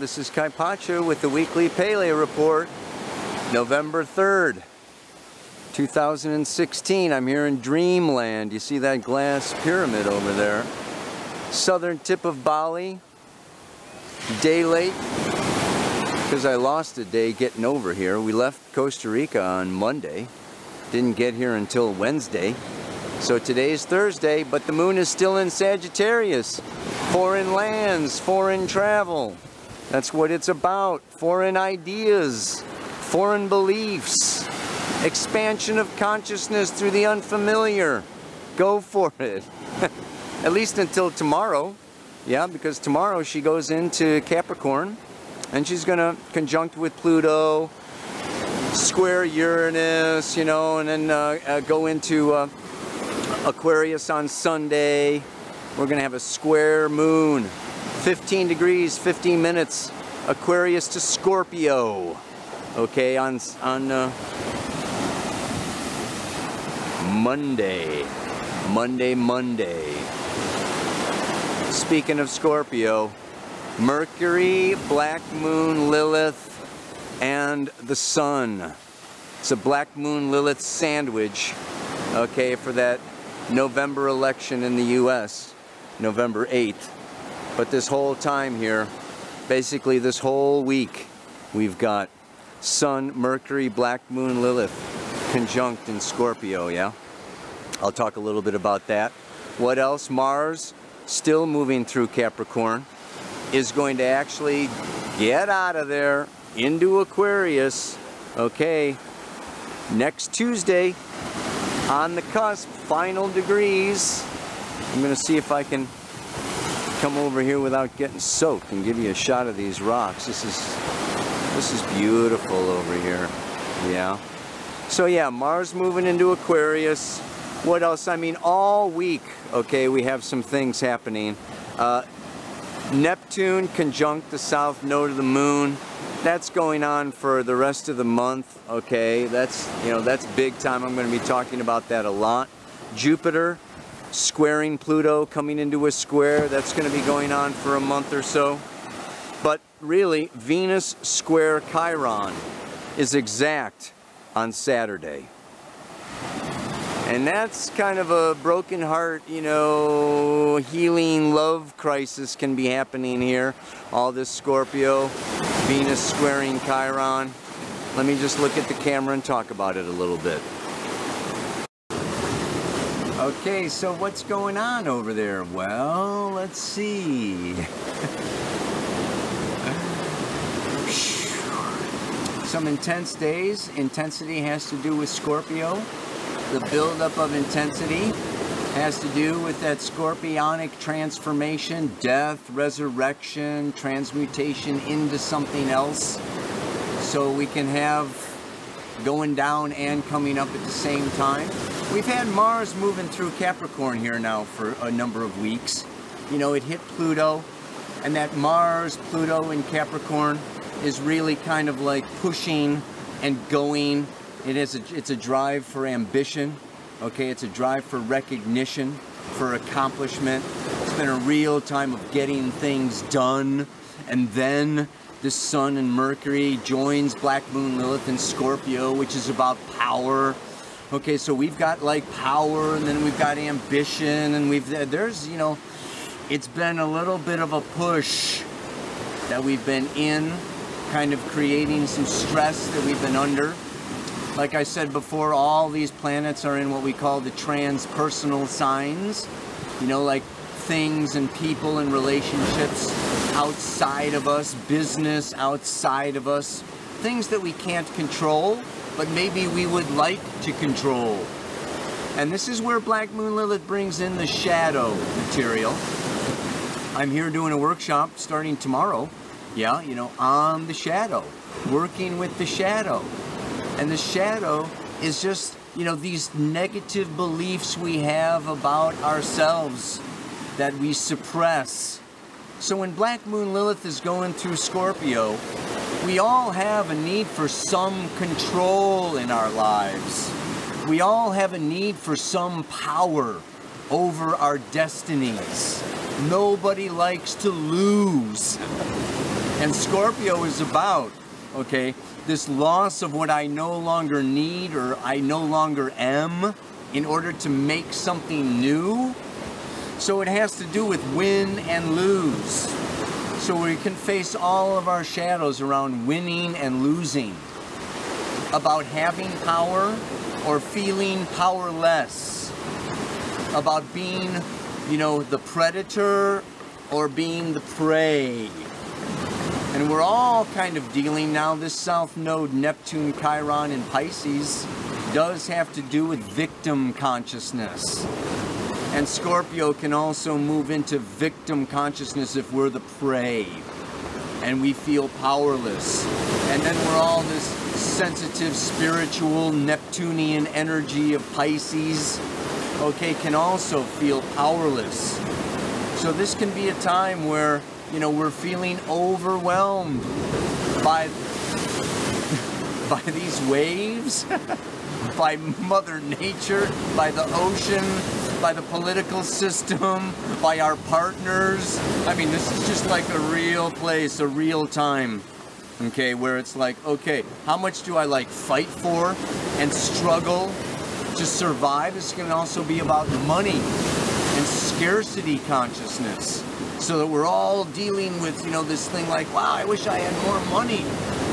this is Kaypacha with the weekly Pele Report, November 3rd, 2016. I'm here in Dreamland. You see that glass pyramid over there. Southern tip of Bali. Day late because I lost a day getting over here. We left Costa Rica on Monday. Didn't get here until Wednesday. So today's Thursday, but the moon is still in Sagittarius. Foreign lands, foreign travel. That's what it's about. Foreign ideas, foreign beliefs, expansion of consciousness through the unfamiliar. Go for it. At least until tomorrow. Yeah, because tomorrow she goes into Capricorn and she's going to conjunct with Pluto, square Uranus, you know, and then uh, uh, go into uh, Aquarius on Sunday. We're going to have a square moon, 15 degrees, 15 minutes, Aquarius to Scorpio. Okay, on on uh, Monday, Monday, Monday. Speaking of Scorpio, Mercury, Black Moon, Lilith, and the Sun. It's a Black Moon Lilith sandwich, okay, for that November election in the U.S., November 8th. But this whole time here, basically this whole week, we've got Sun, Mercury, Black Moon, Lilith conjunct in Scorpio, yeah? I'll talk a little bit about that. What else? Mars, still moving through Capricorn, is going to actually get out of there into Aquarius, okay, next Tuesday, on the cusp, final degrees. I'm going to see if I can come over here without getting soaked and give you a shot of these rocks. This is this is beautiful over here. Yeah. So yeah, Mars moving into Aquarius. What else? I mean, all week, okay, we have some things happening. Uh, Neptune conjunct the south node of the moon that's going on for the rest of the month okay that's you know that's big time I'm going to be talking about that a lot Jupiter squaring Pluto coming into a square that's going to be going on for a month or so but really Venus square Chiron is exact on Saturday and that's kind of a broken heart, you know, healing love crisis can be happening here. All this Scorpio, Venus squaring Chiron. Let me just look at the camera and talk about it a little bit. Okay, so what's going on over there? Well, let's see. Some intense days. Intensity has to do with Scorpio the buildup of intensity has to do with that scorpionic transformation, death, resurrection, transmutation into something else. So we can have going down and coming up at the same time. We've had Mars moving through Capricorn here now for a number of weeks. You know, it hit Pluto, and that Mars, Pluto, and Capricorn is really kind of like pushing and going it is a, it's a drive for ambition, okay? It's a drive for recognition, for accomplishment. It's been a real time of getting things done. And then the Sun and Mercury joins Black Moon Lilith and Scorpio, which is about power. Okay, so we've got like power and then we've got ambition and we've, there's, you know, it's been a little bit of a push that we've been in, kind of creating some stress that we've been under. Like I said before, all these planets are in what we call the transpersonal signs. You know, like things and people and relationships outside of us, business outside of us, things that we can't control, but maybe we would like to control. And this is where Black Moon Lilith brings in the shadow material. I'm here doing a workshop starting tomorrow. Yeah, you know, on the shadow, working with the shadow. And the shadow is just, you know, these negative beliefs we have about ourselves that we suppress. So when Black Moon Lilith is going through Scorpio, we all have a need for some control in our lives. We all have a need for some power over our destinies. Nobody likes to lose. And Scorpio is about, okay, this loss of what I no longer need or I no longer am in order to make something new. So it has to do with win and lose. So we can face all of our shadows around winning and losing, about having power or feeling powerless, about being, you know, the predator or being the prey. And we're all kind of dealing now, this South Node, Neptune, Chiron, and Pisces does have to do with victim consciousness. And Scorpio can also move into victim consciousness if we're the prey and we feel powerless. And then we're all this sensitive, spiritual, Neptunian energy of Pisces, okay, can also feel powerless. So this can be a time where, you know, we're feeling overwhelmed by by these waves, by Mother Nature, by the ocean, by the political system, by our partners. I mean, this is just like a real place, a real time, okay, where it's like, okay, how much do I like fight for and struggle to survive? This can also be about money and scarcity consciousness. So that we're all dealing with, you know, this thing like, wow, I wish I had more money.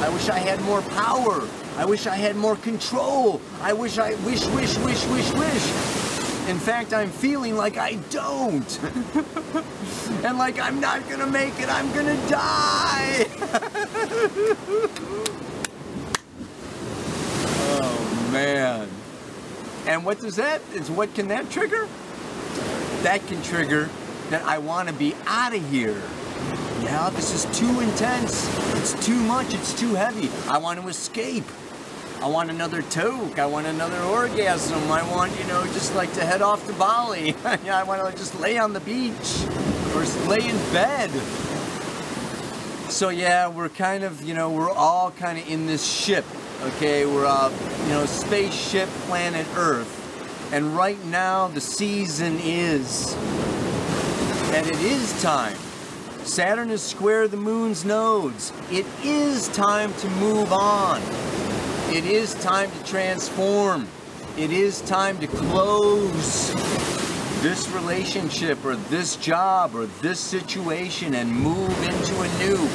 I wish I had more power. I wish I had more control. I wish I wish, wish, wish, wish, wish. In fact, I'm feeling like I don't. and like I'm not gonna make it, I'm gonna die. oh man. And what does that, is what can that trigger? That can trigger that I wanna be out of here. Yeah, this is too intense. It's too much, it's too heavy. I want to escape. I want another toke. I want another orgasm. I want, you know, just like to head off to Bali. yeah, I want to just lay on the beach or lay in bed. So yeah, we're kind of, you know, we're all kind of in this ship. Okay, we're a, you know, spaceship planet Earth. And right now the season is and it is time. Saturn is square the moon's nodes. It is time to move on. It is time to transform. It is time to close this relationship or this job or this situation and move into a new,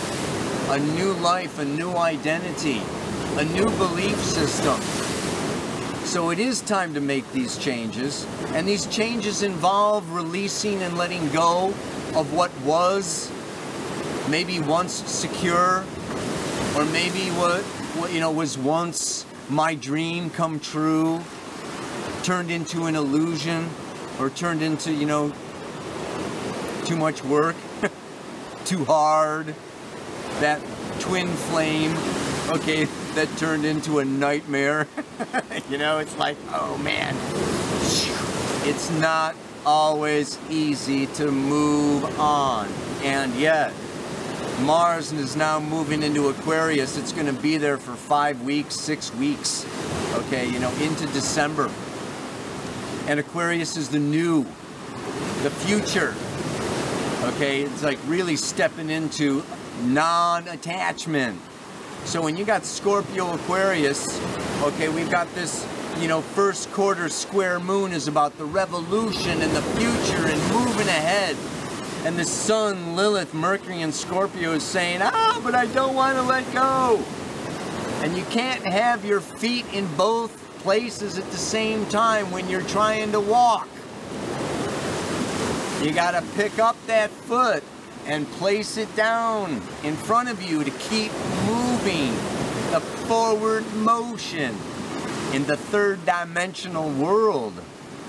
a new life, a new identity, a new belief system. So it is time to make these changes. And these changes involve releasing and letting go of what was maybe once secure or maybe what you know was once my dream come true turned into an illusion or turned into you know too much work too hard that twin flame okay that turned into a nightmare. You know it's like oh man. It's not always easy to move on. And yet Mars and is now moving into Aquarius. It's going to be there for five weeks, six weeks, okay, you know, into December. And Aquarius is the new, the future, okay? It's like really stepping into non-attachment. So when you got Scorpio Aquarius, okay, we've got this, you know, first quarter square moon is about the revolution and the future and moving ahead and the sun, Lilith, Mercury, and Scorpio is saying, ah, but I don't want to let go. And you can't have your feet in both places at the same time when you're trying to walk. You got to pick up that foot and place it down in front of you to keep moving the forward motion in the third dimensional world,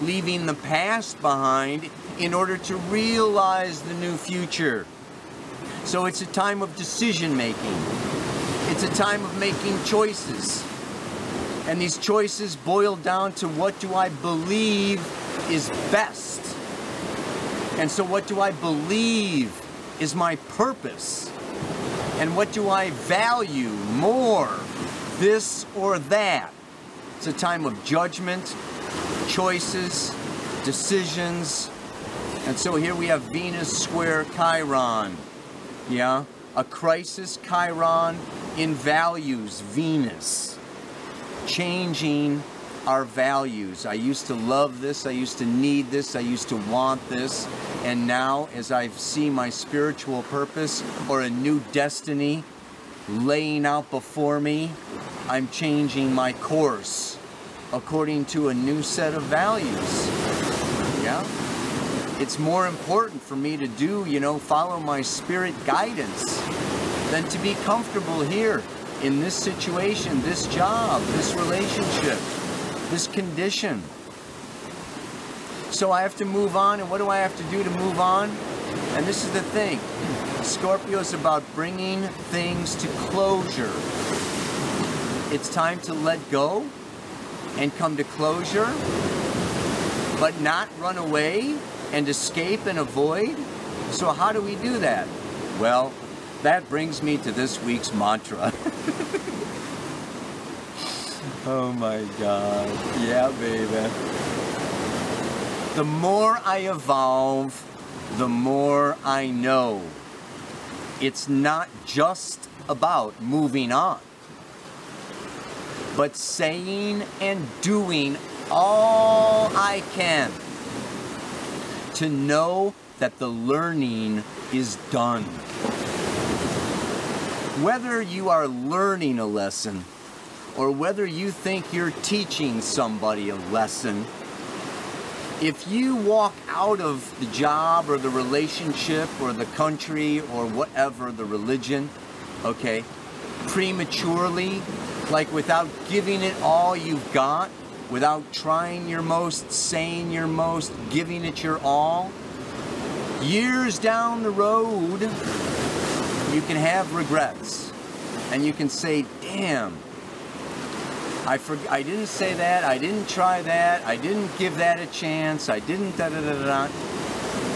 leaving the past behind in order to realize the new future. So it's a time of decision making. It's a time of making choices. And these choices boil down to what do I believe is best? And so what do I believe is my purpose? And what do I value more? This or that? It's a time of judgment, choices, decisions, and so here we have Venus square Chiron. Yeah? a crisis Chiron in values, Venus, changing our values. I used to love this, I used to need this, I used to want this, and now as I see my spiritual purpose or a new destiny laying out before me, I'm changing my course according to a new set of values. Yeah? It's more important for me to do, you know, follow my spirit guidance than to be comfortable here in this situation, this job, this relationship, this condition. So I have to move on, and what do I have to do to move on? And this is the thing Scorpio is about bringing things to closure. It's time to let go and come to closure, but not run away and escape and avoid. So, how do we do that? Well, that brings me to this week's mantra. oh my God. Yeah, baby. The more I evolve, the more I know. It's not just about moving on but saying and doing all I can to know that the learning is done. Whether you are learning a lesson or whether you think you're teaching somebody a lesson, if you walk out of the job or the relationship or the country or whatever, the religion, okay, prematurely, like without giving it all you've got, without trying your most, saying your most, giving it your all, years down the road, you can have regrets. And you can say, damn, I, for, I didn't say that, I didn't try that, I didn't give that a chance, I didn't da da da da.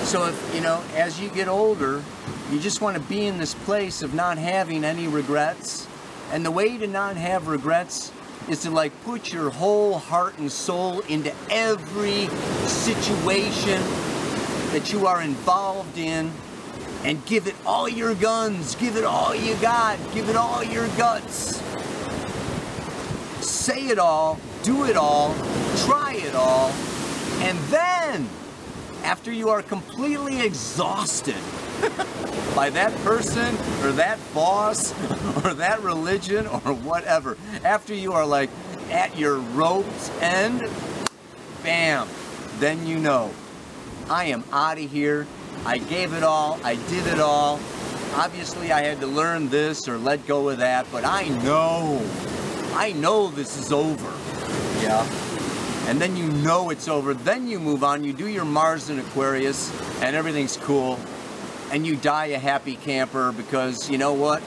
So if, you know, as you get older, you just want to be in this place of not having any regrets. And the way to not have regrets is to like put your whole heart and soul into every situation that you are involved in and give it all your guns, give it all you got, give it all your guts. Say it all, do it all, try it all, and then, after you are completely exhausted, by that person or that boss or that religion or whatever. After you are like at your rope's end, bam, then you know. I am out of here. I gave it all. I did it all. Obviously, I had to learn this or let go of that, but I know. I know this is over. Yeah. And then you know it's over. Then you move on. You do your Mars and Aquarius, and everything's cool and you die a happy camper because you know what?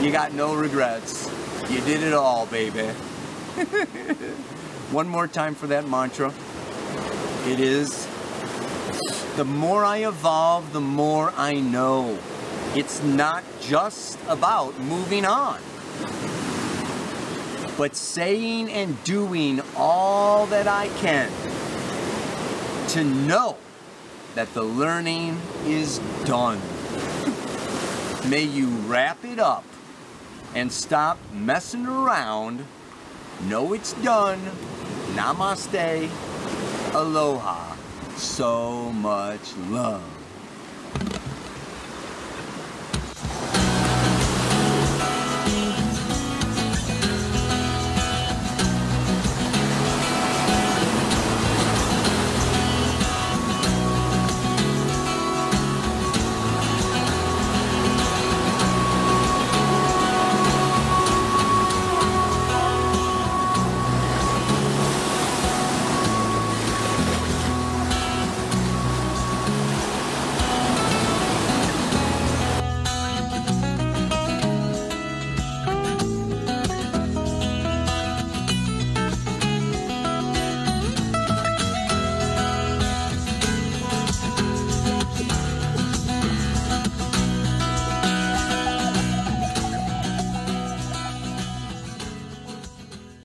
You got no regrets. You did it all, baby. One more time for that mantra. It is the more I evolve, the more I know. It's not just about moving on, but saying and doing all that I can to know that the learning is done. May you wrap it up and stop messing around. Know it's done. Namaste. Aloha. So much love.